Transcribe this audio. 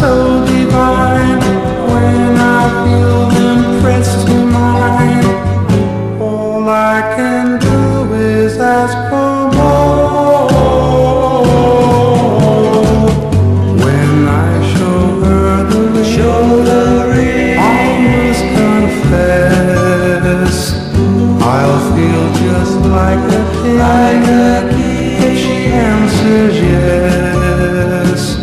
so divine when I feel them pressed to my mine. All I can do is ask for more. When I show her the ring, show the ring. I must confess, I'll feel just like a king. Like. If she answers yes.